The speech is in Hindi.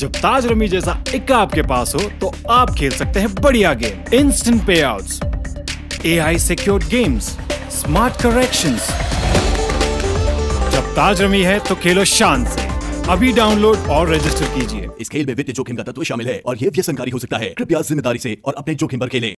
जब ताज रमी जैसा इक्का आपके पास हो तो आप खेल सकते हैं बढ़िया game. Instant pay out A I secured games smart correction जब ताज रमी है तो खेलो शान से। अभी डाउनलोड और रजिस्टर कीजिए। इस खेल में वित्तीय जोखिम का तत्व शामिल है और ये व्यसनकारी हो सकता है। कृपया ज़िम्मेदारी से और अपने जोखिम पर खेलें।